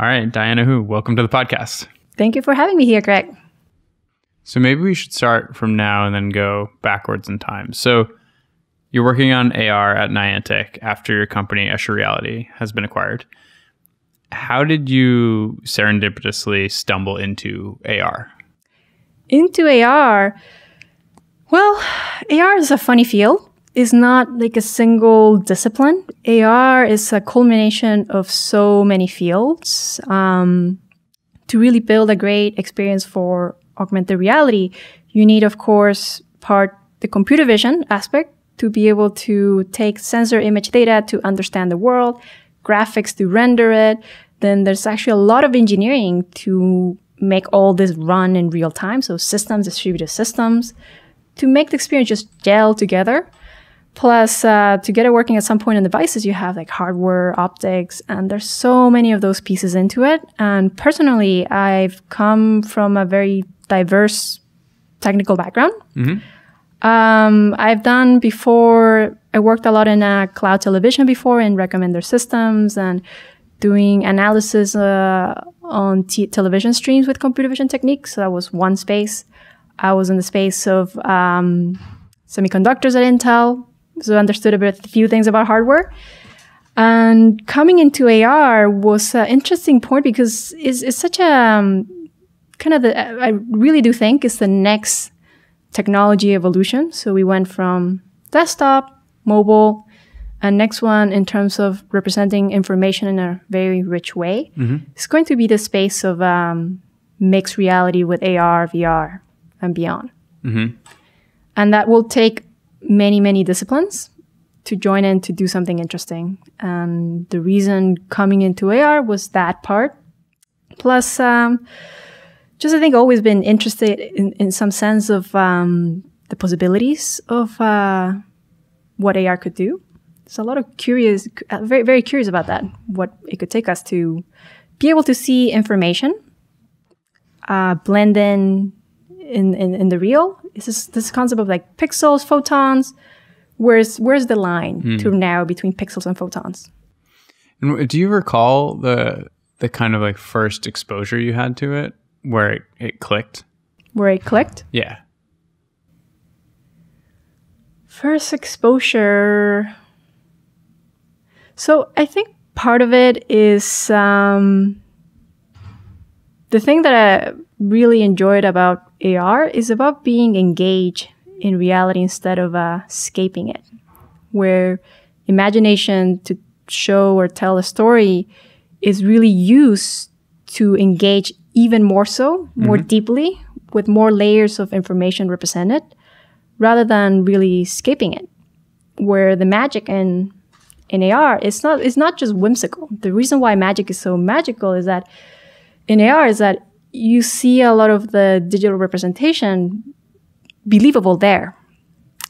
All right, Diana Hu, welcome to the podcast. Thank you for having me here, Craig. So maybe we should start from now and then go backwards in time. So you're working on AR at Niantic after your company Escher Reality has been acquired. How did you serendipitously stumble into AR? Into AR, well, AR is a funny field. It's not like a single discipline. AR is a culmination of so many fields. Um, to really build a great experience for augmented reality, you need, of course, part the computer vision aspect to be able to take sensor image data to understand the world, graphics to render it. Then there's actually a lot of engineering to make all this run in real time. So systems, distributed systems, to make the experience just gel together. Plus, uh, to get it working at some point in devices, you have like hardware, optics, and there's so many of those pieces into it. And personally, I've come from a very diverse technical background. Mm-hmm. Um, I've done before, I worked a lot in uh, cloud television before in recommender systems and doing analysis uh, on t- television streams with computer vision techniques. So that was one space. I was in the space of um, semiconductors at Intel, so I understood a bit, a few things about hardware. And coming into AR was an interesting point because it's, it's such a um, kind of the, I really do think it's the next technology evolution. So we went from desktop, mobile, and next one in terms of representing information in a very rich way. Mm-hmm. It's going to be the space of um, mixed reality with AR, VR, and beyond. Mm-hmm. And that will take many, many disciplines to join in to do something interesting. And the reason coming into AR was that part. Plus, um, just I think always been interested in, in some sense of um, the possibilities of uh, what AR could do. There's a lot of curious, uh, very very curious about that. What it could take us to be able to see information, uh, blend in in, in, in the real. Is this this concept of like pixels, photons. Where's where's the line mm. to narrow between pixels and photons? And do you recall the the kind of like first exposure you had to it, where it, it clicked? Where it clicked? Yeah. First exposure. So I think part of it is um, the thing that I really enjoyed about AR is about being engaged in reality instead of uh, escaping it, where imagination to show or tell a story is really used to engage even more so, more mm-hmm. deeply, with more layers of information represented, rather than really escaping it. Where the magic in in AR is not it's not just whimsical. The reason why magic is so magical is that in AR is that you see a lot of the digital representation believable there.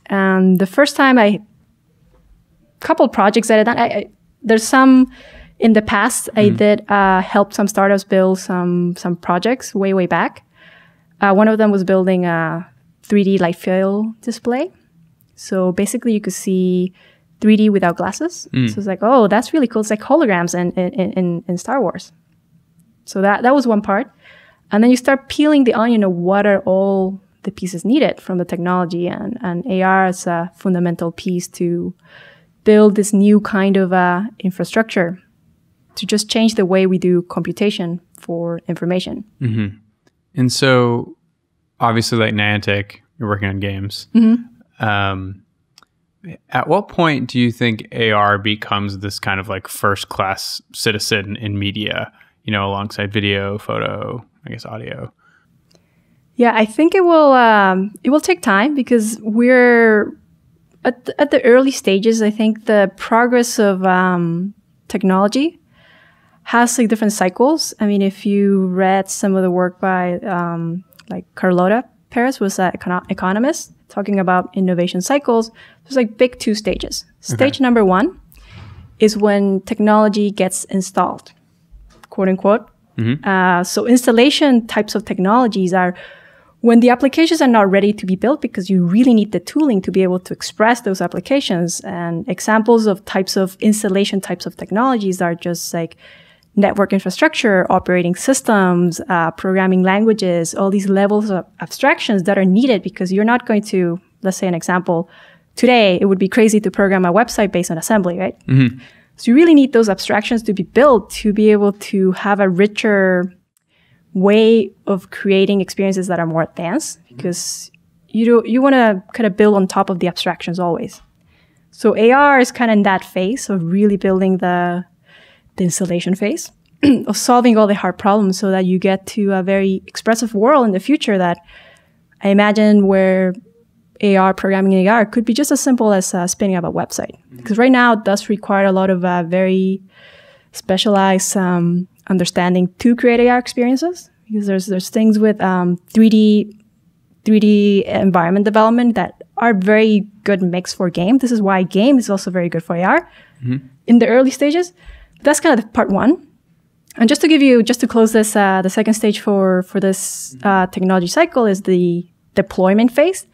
And the first time I, couple projects that I done, I, I, there's some in the past mm. I hmm. did uh, help some startups build some some projects way way back. Uh, one of them was building a 3D light field display. So basically, you could see 3D without glasses. Mm. So it's like, oh, that's really cool. It's like holograms in in, in, in Star Wars. So that that was one part. And then you start peeling the onion of what are all the pieces needed from the technology and, and AR as a fundamental piece to build this new kind of uh, infrastructure to just change the way we do computation for information. Mm-hmm. And so, obviously, like Niantic, you're working on games. Mm-hmm. Um, at what point do you think AR becomes this kind of like first class citizen in media, you know, alongside video, photo, I guess audio. Yeah, I think it will. Um, it will take time because we're at the, at the early stages. I think the progress of um, technology has like different cycles. I mean, if you read some of the work by um, like Carlota Perez was an econo- economist talking about innovation cycles. There's like big two stages. Stage okay. number one is when technology gets installed, quote unquote, Mm-hmm. Uh, so installation types of technologies are when the applications are not ready to be built because you really need the tooling to be able to express those applications. And examples of types of installation types of technologies are just like network infrastructure, operating systems, uh, programming languages, all these levels of abstractions that are needed because you're not going to, let's say an example, today it would be crazy to program a website based on assembly, right? So you really need those abstractions to be built to be able to have a richer way of creating experiences that are more advanced mm-hmm. because you do, you want to kind of build on top of the abstractions always. So AR is kind of in that phase of really building the the installation phase of solving all the hard problems so that you get to a very expressive world in the future that I imagine where AR programming in AR could be just as simple as uh, spinning up a website. Because right now it does require a lot of uh, very specialized um, understanding to create AR experiences. Because there's there's things with um, 3D 3D environment development that are very good mix for game. This is why game is also very good for AR in the early stages. That's kind of the part one. And just to give you, just to close this, uh, the second stage for for this uh, technology cycle is the deployment phase.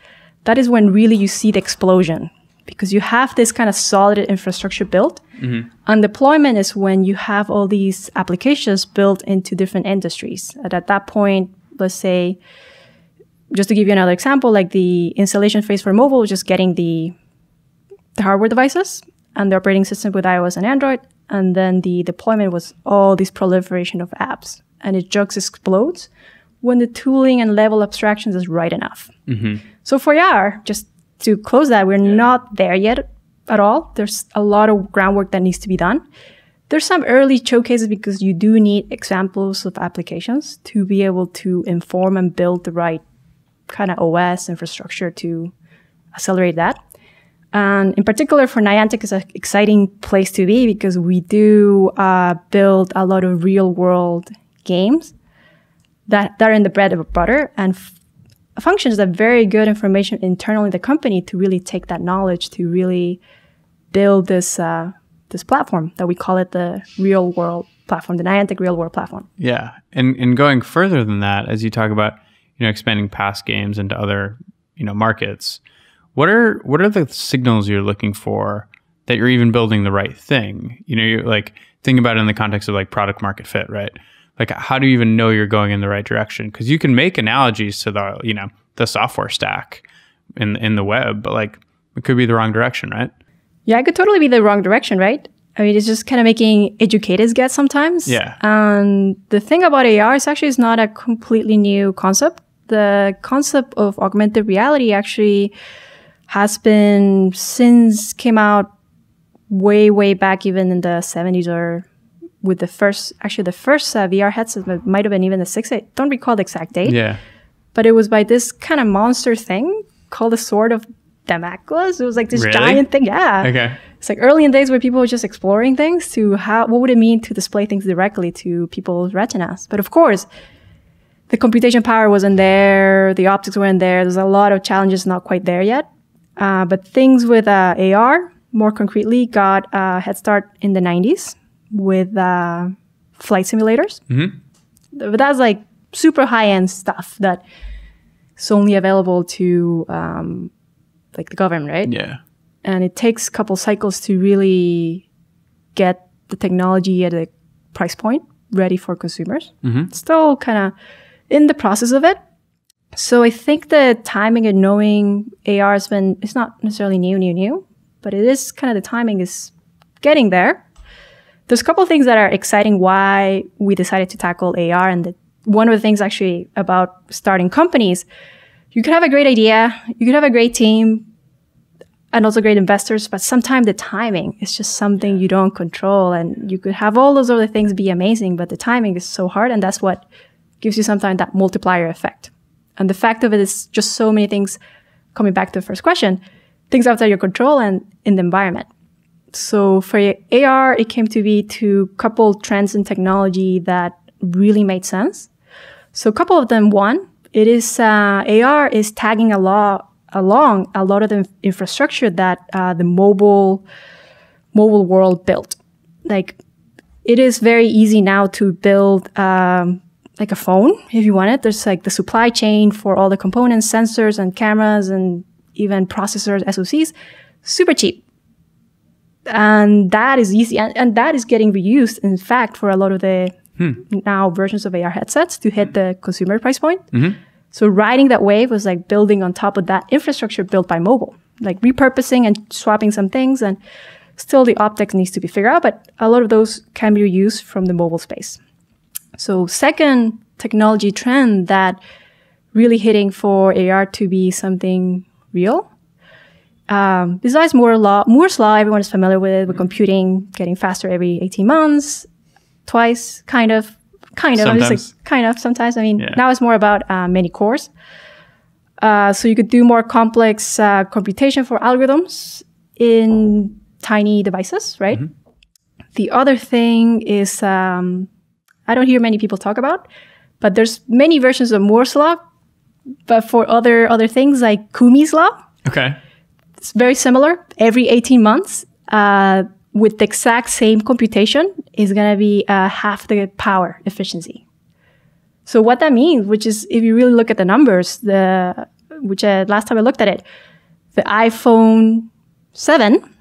That is when really you see the explosion because you have this kind of solid infrastructure built. Mm-hmm. And deployment is when you have all these applications built into different industries. And at that point, let's say, just to give you another example, like the installation phase for mobile, was just getting the the hardware devices and the operating system with iOS and Android, and then the deployment was all this proliferation of apps, and it just explodes when the tooling and level abstractions is right enough. Mm-hmm. So for AR, just to close that, we're not there yet at all. There's a lot of groundwork that needs to be done. There's some early showcases because you do need examples of applications to be able to inform and build the right kind of OS infrastructure to accelerate that. And in particular, for Niantic, is an exciting place to be because we do uh, build a lot of real world games that, that are in the bread and butter and functions that very good information internally in the company to really take that knowledge to really build this uh, this platform that we call it the real world platform, the Niantic real world platform. Yeah, and and going further than that, as you talk about, you know, expanding past games into other, you know, markets, what are what are the signals you're looking for that you're even building the right thing? You know, you're like think about it in the context of like product market fit, right? Like, how do you even know you're going in the right direction? Because you can make analogies to the, you know, the software stack in in the web, but like it could be the wrong direction, right? Yeah, it could totally be the wrong direction, right? I mean, it's just kind of making educators get sometimes. Yeah. And the thing about AR is actually it's not a completely new concept. The concept of augmented reality actually has been since came out way, way back, even in the 70s or with the first, actually the first uh, VR headset might have been even the 6 don't recall the exact date, Yeah. but it was by this kind of monster thing called the Sword of Damocles. It was like this Really? giant thing. Yeah. Okay. It's like early in days where people were just exploring things to how what would it mean to display things directly to people's retinas. But of course, the computation power wasn't there, the optics weren't there. There's a lot of challenges not quite there yet. Uh, but things with uh, AR, more concretely, got a head start in the 90s with uh, flight simulators. Mhm. But that's like super high end stuff that is only available to um, like the government, right? Yeah. and it takes a couple cycles to really get the technology at a price point ready for consumers. Still kind of in the process of it. So I think the timing and knowing AR has been it's not necessarily new, new, new, but it is kind of the timing is getting there. There's a couple of things that are exciting why we decided to tackle AR, and the, one of the things actually about starting companies, you could have a great idea, you could have a great team, and also great investors, but sometimes the timing is just something you don't control. And you could have all those other things be amazing, but the timing is so hard. And that's what gives you sometimes that multiplier effect. And the fact of it is just so many things coming back to the first question, things outside your control and in the environment. So for AR, it came to be to couple trends in technology that really made sense. So a couple of them, one, it is uh, AR is tagging a lot along a lot of the infrastructure that uh, the mobile mobile world built. Like it is very easy now to build um, like a phone if you want it. There's like the supply chain for all the components, sensors and cameras and even processors, SoCs, super cheap. And that is easy, and, and that is getting reused. In fact, for a lot of the hmm. now versions of AR headsets to hit the consumer price point. Mm-hmm. So riding that wave was like building on top of that infrastructure built by mobile, like repurposing and swapping some things, and still the optics needs to be figured out. But a lot of those can be reused from the mobile space. So second technology trend that really hitting for AR to be something real. Um, besides Moore's law, Moore's law, everyone is familiar with, with computing getting faster every 18 months, twice, kind of, kind of, just Sometimes. like, kind of, sometimes. I mean, Yeah. now it's more about uh, many cores. Uh, so you could do more complex uh, computation for algorithms in tiny devices, right? The other thing is um, I don't hear many people talk about, but there's many versions of Moore's law, but for other other things like Koomey's law, Okay. It's very similar. Every 18 months, uh, with the exact same computation, is going to be uh, half the power efficiency. So what that means, which is if you really look at the numbers, the which uh, last time I looked at it, the iPhone 7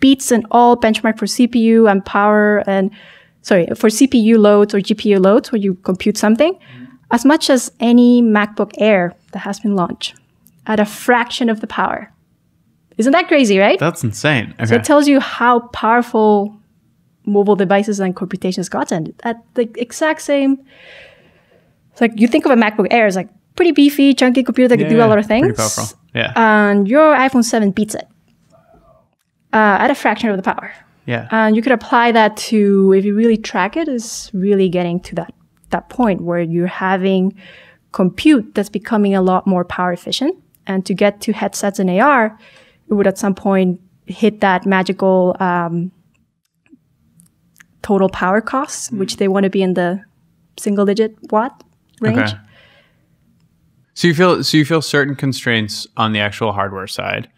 beats an all benchmark for CPU and power and sorry for CPU loads or GPU loads when you compute something, as much as any MacBook Air that has been launched at a fraction of the power. Isn't that crazy, right? That's insane. Okay. So it tells you how powerful mobile devices and computation has gotten. At the exact same, it's like you think of a MacBook Air as like pretty beefy, chunky computer that can do a lot of things. Powerful. Yeah. And your iPhone 7 beats it uh, at a fraction of the power. yeah. And you could apply that to, if you really track it, is really getting to that, that point where you're having compute that's becoming a lot more power efficient. And to get to headsets and AR, it would at some point hit that magical um, total power costs, which they want to be in the single digit watt range. Okay. So you feel so you feel certain constraints on the actual hardware side,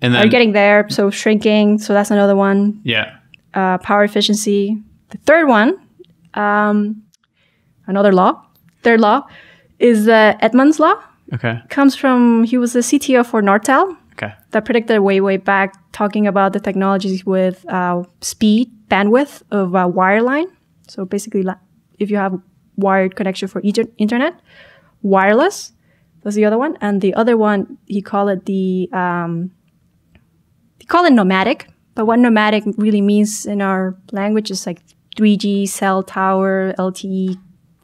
and then Are getting there? So shrinking. So that's another one. yeah. uh, power efficiency. The third one, um, another law, third law, is the Edholm's law. Okay. Comes from he was the CTO for Nortel Okay. that predicted way way back talking about the technologies with uh, speed bandwidth of uh, wireline. So basically, if you have wired connection for internet, wireless. was the other one, and the other one he called it the um, he called it nomadic. But what nomadic really means in our language is like 3G cell tower, LTE,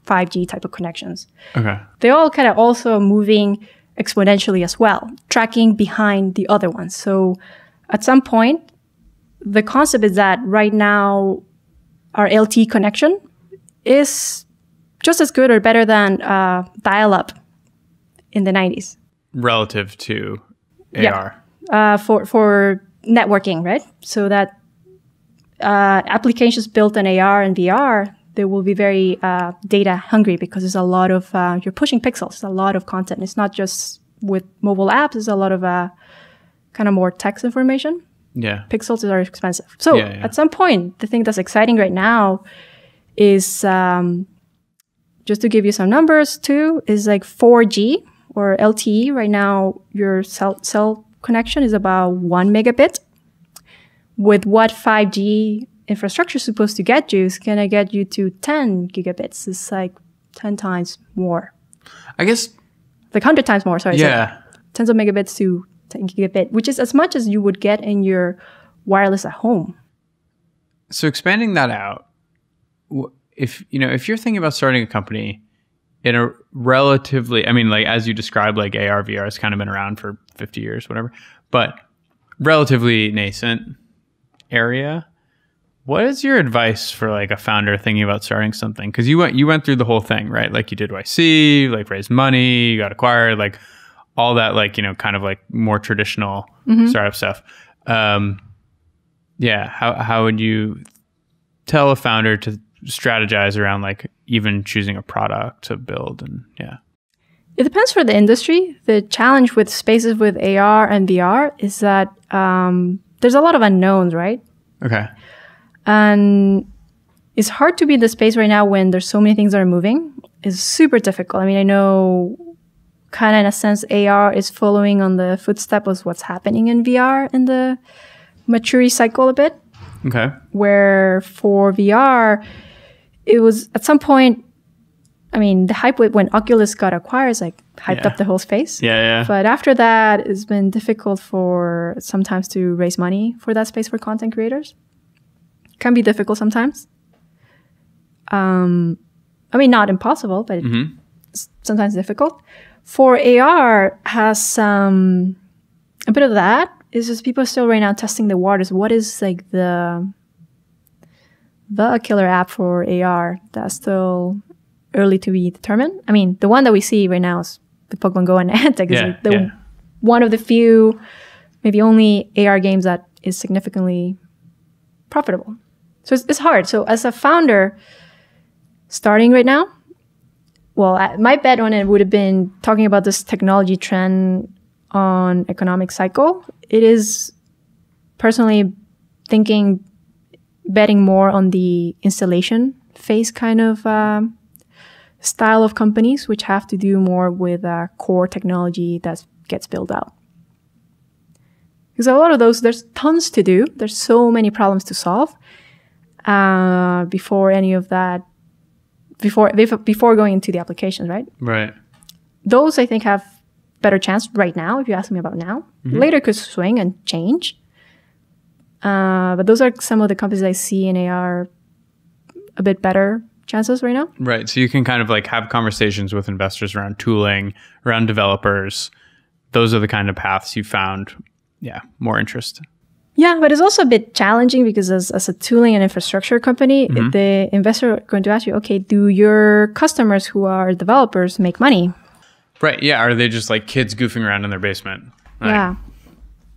5G type of connections Okay. they all kind of also moving exponentially as well, tracking behind the other ones. So at some point, the concept is that right now our LTE connection is just as good or better than uh, dial-up in the 90s Relative to Yeah. AR. uh, for for networking, right? So that uh, applications built on AR and VR, they will be very uh, data hungry because there's a lot of uh, you're pushing pixels, a lot of content. It's not just with mobile apps. There's a lot of uh, kind of more text information. Yeah. Pixels are expensive. So Yeah, yeah. at some point, the thing that's exciting right now is um, just to give you some numbers too is like 4G or LTE. Right now, your cell cell connection is about one megabit. With what 5G infrastructure is supposed to get you is gonna get you to 10 gigabits. It's like 10 times more, I guess. like 100 times more. Sorry, like Yeah. tens of megabits to 10 gigabit, which is as much as you would get in your wireless at home. So expanding that out, if you know, if you're thinking about starting a company in a relatively, I mean, like as you described, like AR VR has kind of been around for 50 years, whatever, but relatively nascent area. What is your advice for like a founder thinking about starting something? Because you went you went through the whole thing, right? Like you did YC, like raised money, you got acquired, like all that, like you know, kind of like more traditional startup stuff. Um, yeah, how how would you tell a founder to strategize around like even choosing a product to build and yeah It depends for the industry. The challenge with spaces with AR and VR is that um, there's a lot of unknowns, right? okay And it's hard to be in the space right now when there's so many things that are moving. It's super difficult. I mean, I know kind of in a sense AR is following on the footstep of what's happening in VR in the maturity cycle a bit Okay. where for VR, it was at some point. I mean, the hype when Oculus got acquired, is like hyped Yeah. up the whole space. Yeah, yeah. But after that, it's been difficult for sometimes to raise money for that space for content creators. Can be difficult sometimes. Um, I mean, not impossible, but Mhm. it's sometimes difficult. For AR, has some a bit of that. It's just people are still right now testing the waters. What is like the the killer app for AR? That's still early to be determined. I mean, the one that we see right now is the Pokemon Go and is Yeah, like the yeah. one of the few, maybe only AR games that is significantly profitable. So it's, it's hard. So as a founder, starting right now, well, I, my bet on it would have been talking about this technology trend on economic cycle. It is personally thinking, betting more on the installation phase kind of um, style of companies, which have to do more with uh, core technology that gets built out. Because a lot of those, there's tons to do. There's so many problems to solve uh, before any of that, before before going into the applications, right? Right. Those I think have better chance right now. If you ask me about now, later could swing and change. Uh, but those are some of the companies I see in AR a bit better chances right now. Right. So you can kind of like have conversations with investors around tooling, around developers. Those are the kind of paths you found, yeah, more interest. Yeah, but it's also a bit challenging because as, as a tooling and infrastructure company, the investor are going to ask you, okay, do your customers who are developers make money? Right. Yeah. Are they just like kids goofing around in their basement? Like, yeah.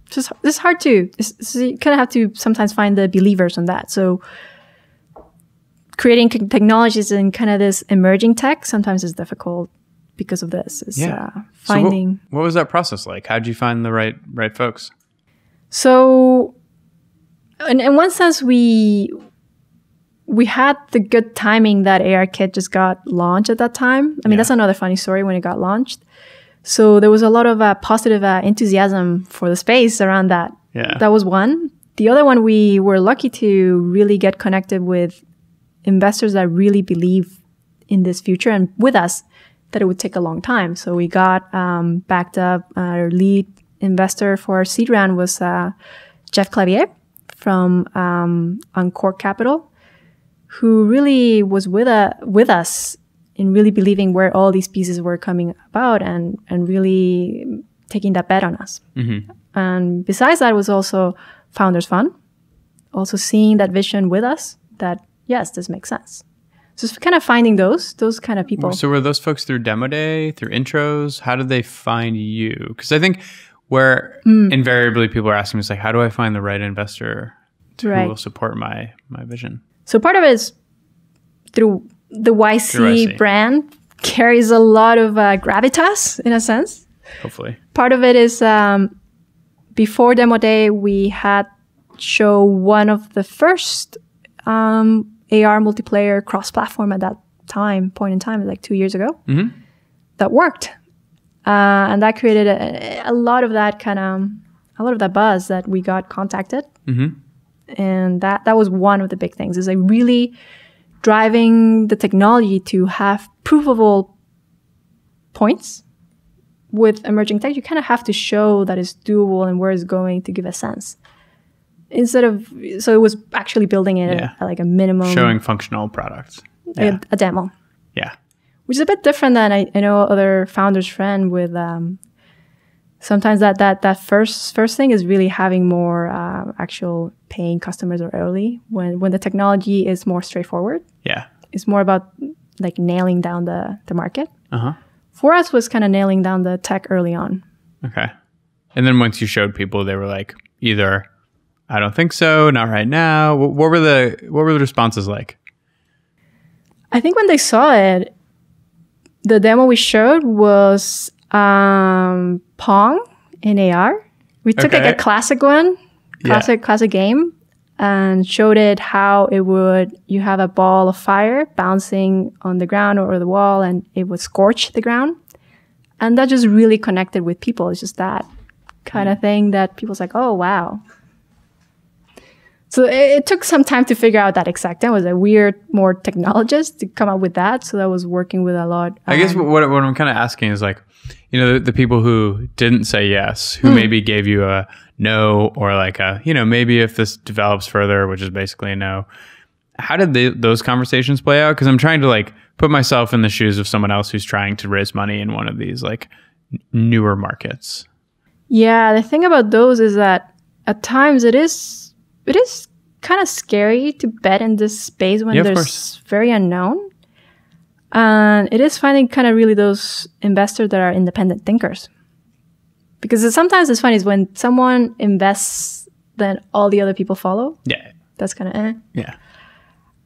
It's just it's hard to it's, it's- you kind of have to sometimes find the believers on that. So creating c- technologies in kind of this emerging tech sometimes is difficult because of this. Is Yeah. uh, So what- finding what, was that process like? How did you find the right right folks? So, in, in one sense, we we had the good timing that ARKit just got launched at that time. I mean, Yeah. that's another funny story when it got launched. So there was a lot of uh, positive uh, enthusiasm for the space around that. Yeah. That was one. The other one, we were lucky to really get connected with investors that really believe in this future and with us that it would take a long time. So we got um, backed up. Our lead investor for our seed round was uh, Jeff Clavier from um, Uncork Capital, who really was with, uh, with us in really believing where all these pieces were coming about and, and really taking that bet on us. And besides that was also Founders Fund, also seeing that vision with us that, yes, this makes sense. So it's kind of finding those, those kind of people. So were those folks through demo day, through intros? How did they find you? Because I think where Mm. invariably people are asking me like, how do I find the right investor who Right. will support my my vision? So part of it is through the YC, Through YC. brand carries a lot of uh, gravitas in a sense. Hopefully, Part of it is um, before demo day, we had show one of the first um, AR multiplayer cross-platform at that time, point in time, like two years ago, that worked, uh, and that created a, a lot of that kind of a lot of that buzz that we got contacted, and that that was one of the big things. Is like really driving the technology to have provable points with emerging tech, you kind of have to show that it's doable and where it's going to give a sense. Instead of, so it was actually building it Yeah. at, like a minimum, showing functional products. Yeah, a, a demo, yeah, which is a bit different than I, I know other founders' friend with. Um, sometimes that that that first first thing is really having more uh, actual paying customers or early when when the technology is more straightforward. yeah. It's more about like nailing down the the market. Uh huh. For us, was kind of nailing down the tech early on. Okay. And then once you showed people, they were like, either I don't think so, not right now. What, what were the what were the responses like? I think when they saw it, the demo we showed was um, Pong in AR. We took Okay. like a classic one, Yeah. classic classic game, and showed it how it would. You have a ball of fire bouncing on the ground or the wall, and it would scorch the ground, and that just really connected with people. It's just that kind of thing that people's like, oh wow, so it, it, took some time to figure out that exact thing. I was a weird, more technologist to come up with that. So I was working with a lot. Um, I guess um, what, what I'm kind of asking is like, you know, the, the, people who didn't say yes, who hmm. maybe gave you a no or like a, you know, maybe if this develops further, which is basically a no. How did they, those conversations play out? Because I'm trying to like put myself in the shoes of someone else who's trying to raise money in one of these like newer markets. Yeah, the thing about those is that at times it is it is kind of scary to bet in this space when yeah, there's very unknown. And it is finding kind of really those investors that are independent thinkers. Because sometimes it's funny is when someone invests, then all the other people follow. Yeah. That's kind of eh. Yeah.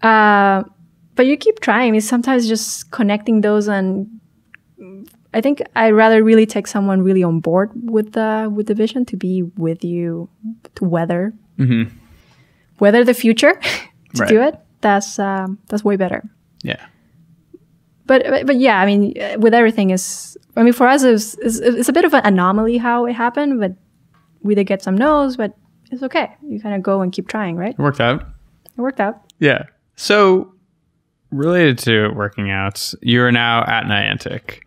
Uh, but you keep trying. It's sometimes just connecting those and I think I'd rather really take someone really on board with the with the vision to be with you to weather mm-hmm. Weather the future to right. do it. That's um, that's way better. Yeah. But, but, but yeah, I mean, with everything is I mean for us it's, it's, it's a bit of an anomaly how it happened, but we did get some no's, but it's okay. You kind of go and keep trying, right? It worked out. It worked out. Yeah. So related to working out, you are now at Niantic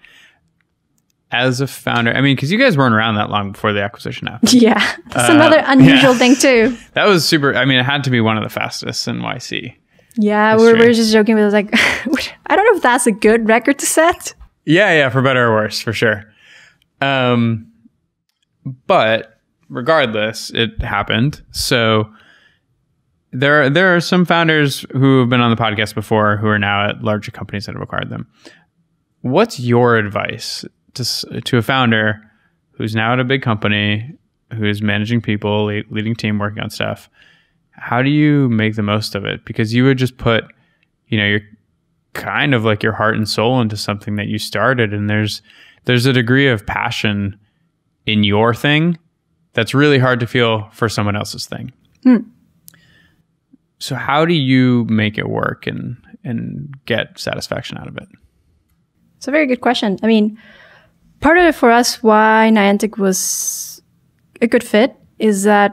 as a founder? I mean, because you guys weren't around that long before the acquisition happened. Yeah, that's uh, another unusual yeah. thing too. That was super. I mean, it had to be one of the fastest in YC. Yeah, we were just joking. But it was like, I don't know if that's a good record to set. Yeah, yeah, for better or worse, for sure. Um, but regardless, it happened. So there, there are some founders who have been on the podcast before who are now at larger companies that have acquired them. What's your advice to to a founder who's now at a big company, who's managing people, leading team, working on stuff. How do you make the most of it? Because you would just put, you know, your kind of like your heart and soul into something that you started, and there's there's a degree of passion in your thing that's really hard to feel for someone else's thing. Hmm. So how do you make it work and and get satisfaction out of it? It's a very good question. I mean, part of it for us why Niantic was a good fit is that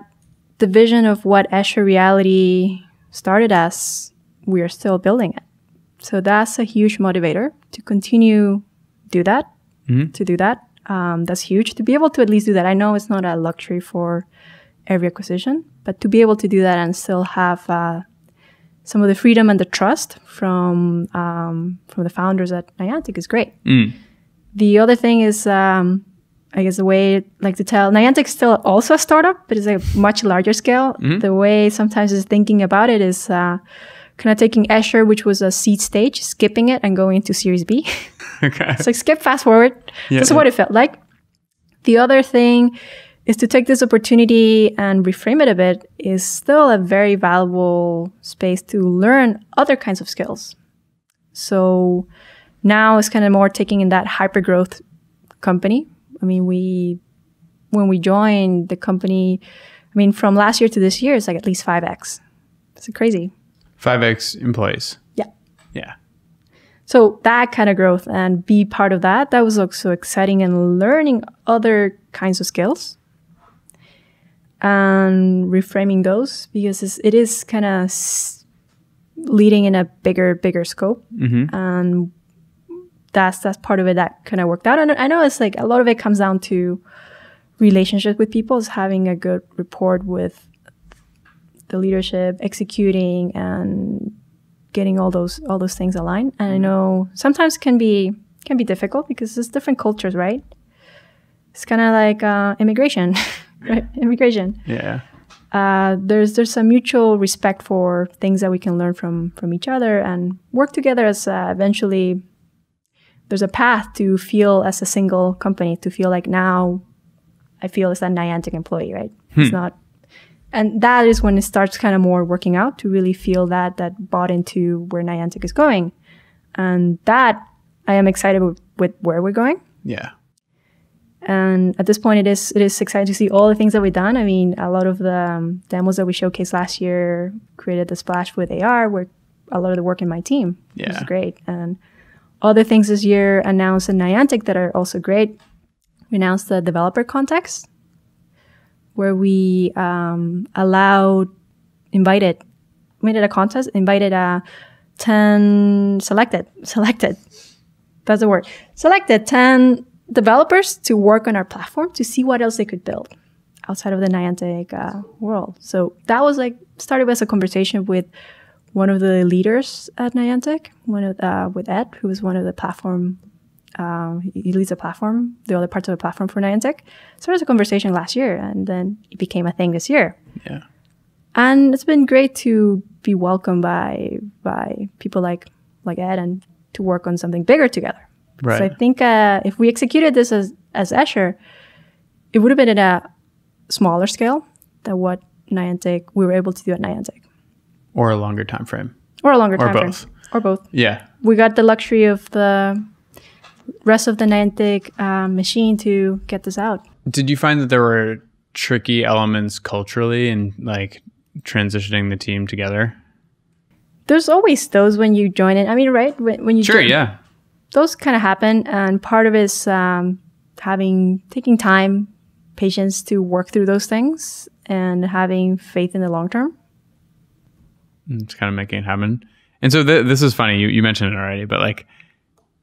the vision of what Escher Reality started as, we are still building it. So that's a huge motivator to continue do that, mm-hmm. to do that. Um, that's huge to be able to at least do that. I know it's not a luxury for every acquisition, but to be able to do that and still have uh, some of the freedom and the trust from um, from the founders at Niantic is great. Mm. The other thing is, um, I guess the way like to tell Niantic's still also a startup, but it's a much larger scale. Mm-hmm. The way sometimes is thinking about it is uh, kind of taking Escher, which was a seed stage, skipping it and going to Series B. okay. It's like skip, fast forward. Yeah, That's yeah. what it felt like. The other thing is to take this opportunity and reframe it a bit is still a very valuable space to learn other kinds of skills. So now it's kind of more taking in that hyper growth company. I mean, we, when we joined the company, I mean, from last year to this year, it's like at least 5x. It's crazy. 5x employees. Yeah. Yeah. So that kind of growth and be part of that, that was also exciting and learning other kinds of skills and reframing those because it's, kind of leading in a bigger, bigger scope. Mm-hmm. And that's that's part of it that kind of worked out. And I know it's like a lot of it comes down to relationship with people, is having a good rapport with the leadership, executing and getting all those all those things aligned. And I mm-hmm. know sometimes can be can be difficult because it's different cultures, right? It's kind of like uh, immigration, right? Immigration. Yeah. Uh, there's there's a mutual respect for things that we can learn from from each other and work together as uh, eventually there's a path to feel as a single company to feel like now I feel as a Niantic employee, right? Hmm. It's not, and that is when it starts kind of more working out to really feel that that bought into where Niantic is going, and that I am excited with, with where we're going. Yeah. And at this point, it is it is exciting to see all the things that we've done. I mean, a lot of the um, demos that we showcased last year created the splash with AR, where a lot of the work in my team, yeah. which is great. And other things this year announced in Niantic that are also great. We announced the developer context, where we um, allowed invited, made it a contest, invited uh, 10 selected, selected, that's the word, selected 10 developers to work on our platform to see what else they could build outside of the Niantic uh, world. So that was like started as a conversation with one of the leaders at Niantic, one of uh, with Ed, who was one of the platform. Uh, he leads the platform, the other parts of the platform for Niantic. Started as a conversation last year, and then it became a thing this year. Yeah. And it's been great to be welcomed by by people like like Ed and to work on something bigger together. Right. So I think uh, if we executed this as as Escher, it would have been at a smaller scale than what Niantic we were able to do at Niantic, or a longer time frame. or a longer Or time frame, both. or both. Yeah. We got the luxury of the rest of the Niantic uh, machine to get this out. Did you find that there were tricky elements culturally in like transitioning the team together? There's always those when you join it. I mean, right? When, when you Sure, join, yeah. those kind of happen, and part of it is um, having taking time, patience to work through those things, and having faith in the long term. It's kind of making it happen. And so th- this is funny. You, you mentioned it already, but like,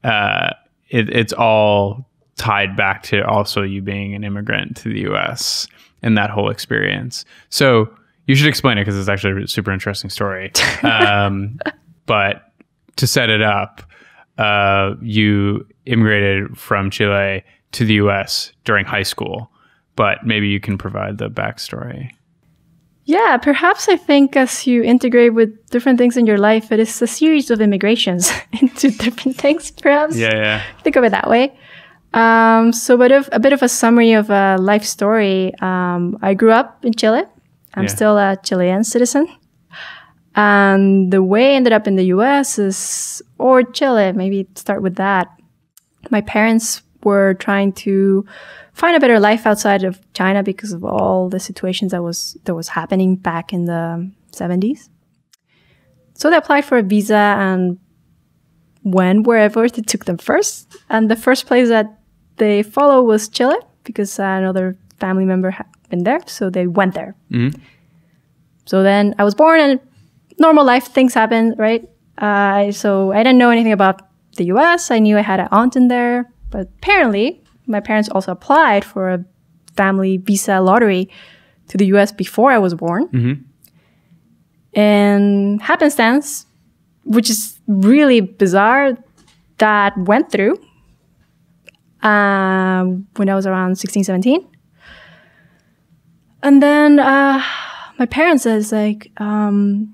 uh, it, it's all tied back to also you being an immigrant to the U.S. and that whole experience. So you should explain it because it's actually a super interesting story. Um, but to set it up, uh, you immigrated from Chile to the U.S. during high school. But maybe you can provide the backstory. Yeah, perhaps I think as you integrate with different things in your life, it is a series of immigrations into different things, perhaps. Yeah, yeah. Think of it that way. Um, so, a bit of a bit of a summary of a life story. Um, I grew up in Chile. I'm Yeah. still a Chilean citizen, and the way I ended up in the U.S. is or Chile. Maybe start with that. My parents were trying to find a better life outside of China because of all the situations that was that was happening back in the 70s. So they applied for a visa and went wherever it took them first. And the first place that they followed was Chile because another family member had been there, so they went there. Mhm. So then I was born, and normal life things happen, right? Uh, so I didn't know anything about the U.S. I knew I had an aunt in there, but apparently my parents also applied for a family visa lottery to the U.S. before I was born. Mhm. And happenstance, which is really bizarre, that went through um, when I was around 16, 17. And then uh, my parents says like um,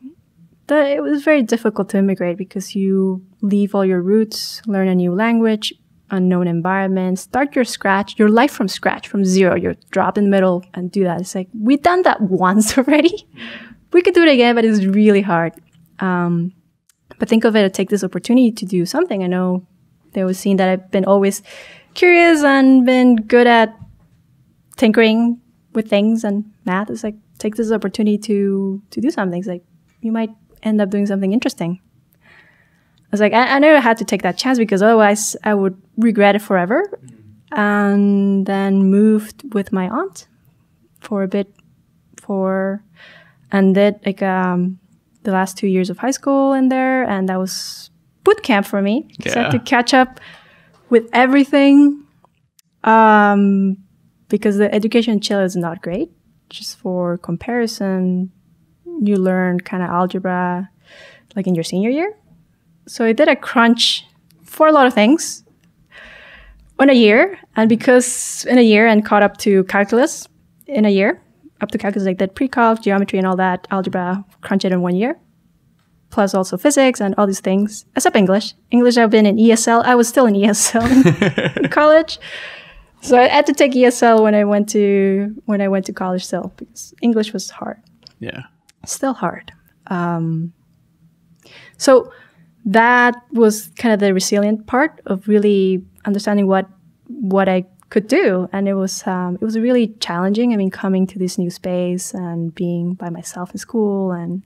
that it was very difficult to immigrate because you leave all your roots, learn a new language, unknown environment, start your scratch, your life from scratch, from zero. You're dropped in the middle and do that. It's like we've done that once already. we could do it again, but it's really hard. Um, but think of it, take this opportunity to do something. I know they was seeing that I've been always curious and been good at tinkering with things and math. It's like take this opportunity to to do something. It's like you might end up doing something interesting. I was like, I, I knew I had to take that chance because otherwise I would regret it forever. And then moved with my aunt for a bit for and did like um the last two years of high school in there and that was boot camp for me. So I had to catch up with everything. Um because the education in Chile is not great. Just for comparison, you learn kind of algebra like in your senior year. So I did a crunch for a lot of things in a year. And because in a year and caught up to calculus in a year, up to calculus, like that pre-calc, geometry and all that, algebra, crunch it in one year. Plus also physics and all these things, except English. English, I've been in ESL. I was still in ESL in college. So I had to take ESL when I went to when I went to college still because English was hard Yeah. still hard. Um, so that was kind of the resilient part of really understanding what what I could do, and it was um, it was really challenging. I mean, coming to this new space and being by myself in school, and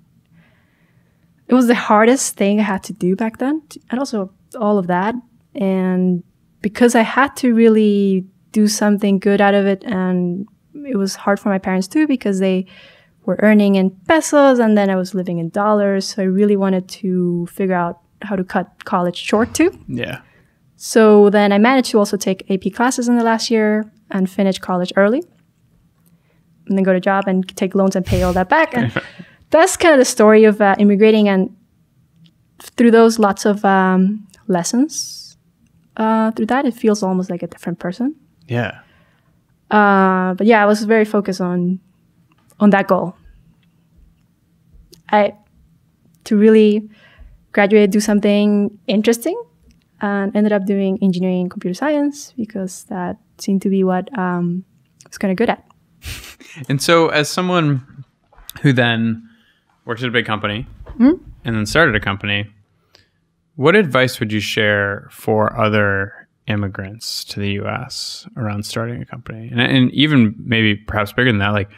it was the hardest thing I had to do back then, and also all of that, and because I had to really do something good out of it, and it was hard for my parents too because they were earning in pesos and then I was living in dollars. So I really wanted to figure out how to cut college short too. Yeah. So then I managed to also take AP classes in the last year and finish college early. And then go to job and take loans and pay all that back. And that's kind of the story of uh, immigrating. And through those, lots of um, lessons. Uh, through that, it feels almost like a different person. Yeah. Uh, but yeah, I was very focused on on that goal. I to really graduate, do something interesting, and ended up doing engineering, computer science because that seemed to be what um, I was kind of good at. And so, as someone who then worked at a big company Hmm? and then started a company, what advice would you share for other immigrants to the US around starting a company? And, and even maybe perhaps bigger than that, like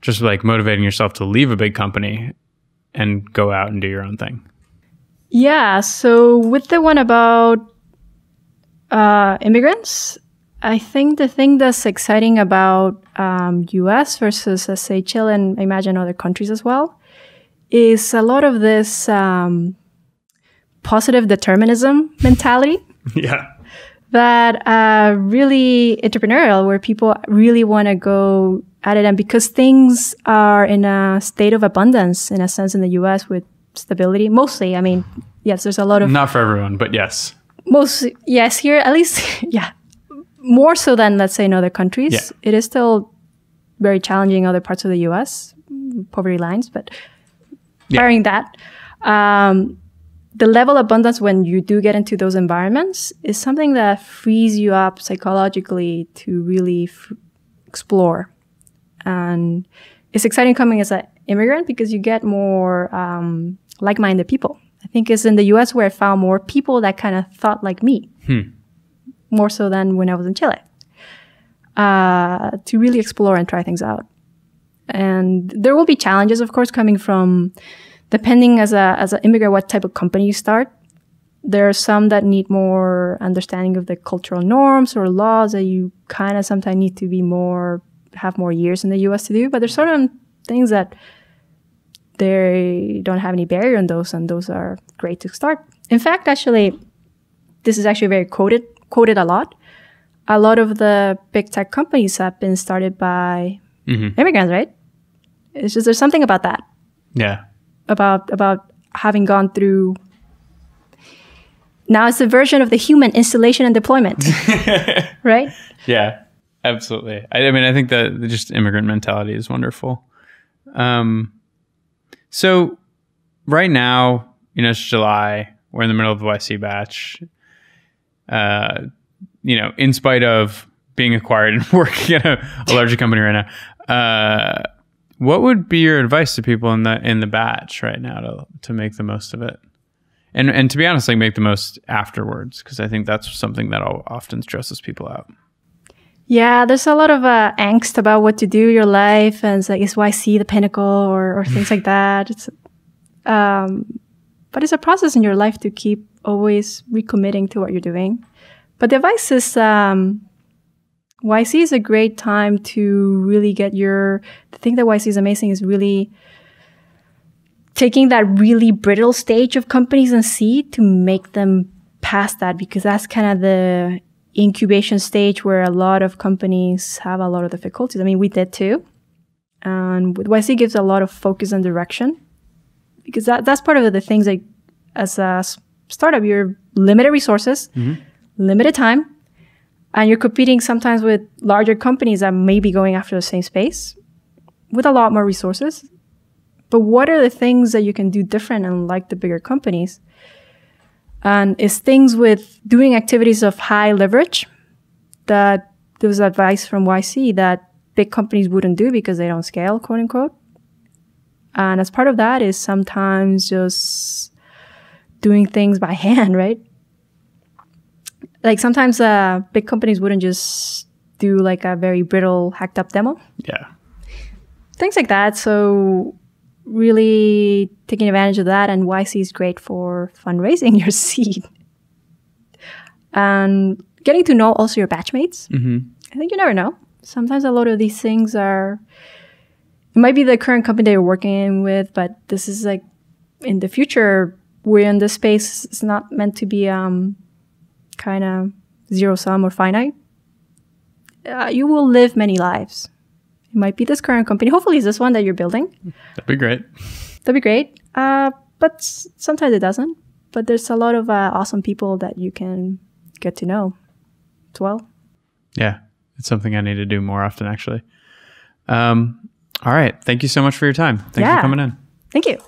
just like motivating yourself to leave a big company and go out and do your own thing. Yeah. So with the one about uh, immigrants, I think the thing that's exciting about um, U.S. versus, Chile and I imagine other countries as well, is a lot of this um, positive determinism mentality Yeah. that are really entrepreneurial, where people really want to go at it. And because things are in a state of abundance, in a sense, in the US with stability, mostly, I mean, yes, there's a lot of Not for everyone, but yes. most, yes, here, at least, yeah, more so than, let's say, in other countries. Yeah. It is still very challenging in other parts of the US, poverty lines, but Yeah. barring that, um, the level of abundance when you do get into those environments is something that frees you up psychologically to really explore. And it's exciting coming as an immigrant because you get more um, like minded people. I think it's in the US where I found more people that kind of thought like me, more so than when I was in Chile, uh, to really explore and try things out. And there will be challenges, of course, coming from depending as a as an immigrant what type of company you start. There are some that need more understanding of the cultural norms or laws that you kind of sometimes need to be more have more years in the U.S. to do. But there's certain things that they don't have any barrier on those, and those are great to start. In fact, actually, this is actually very quoted quoted a lot. A lot of the big tech companies have been started by immigrants, right? It's just there's something about that Yeah. about about having gone through now it's a version of the human installation and deployment right Yeah, absolutely. I, I mean, I think that the just immigrant mentality is wonderful. Um, so right now, you know, it's July. We're in the middle of the YC batch. Uh, you know, in spite of being acquired and working at a, a larger company right now, uh, what would be your advice to people in the in the batch right now to to make the most of it? And and to be honest, like make the most afterwards, because I think that's something that often stresses people out. Yeah there's a lot of uh, angst about what to do your life and it's like is yc the pinnacle or, or things like that it's um, but it's a process in your life to keep always recommitting to what you're doing but the advice is um, YC is a great time to really get your. The thing that YC is amazing is really taking that really brittle stage of companies and seed to make them past that because that's kind of the incubation stage where a lot of companies have a lot of difficulties. I mean, we did too. And YC gives a lot of focus and direction because that, that's part of the things that as a startup, you're limited resources, mm-hmm. limited time, and you're competing sometimes with larger companies that may be going after the same space with a lot more resources. But what are the things that you can do different and like the bigger companies? And it's things with doing activities of high leverage that there was advice from YC that big companies wouldn't do because they don't scale, quote unquote. And as part of that is sometimes just doing things by hand, right? Like sometimes uh, big companies wouldn't just do like a very brittle, hacked up demo Yeah. things like that. So really taking advantage of that and YC is great for fundraising your seed. And getting to know also your batchmates. hmm I think you never know. Sometimes a lot of these things are it might be the current company that you're working with, but this is like in the future, we're in this space. It's not meant to be um, kind of zero sum or finite. Uh, you will live many lives. It might be this current company. Hopefully, it's this one that you're building. That'd be great. That'd be great. Uh, but sometimes it doesn't. But there's a lot of uh, awesome people that you can get to know as well. Yeah, it's something I need to do more often, actually. Um, all right. Thank you so much for your time. Thanks Yeah. for coming in. Thank you.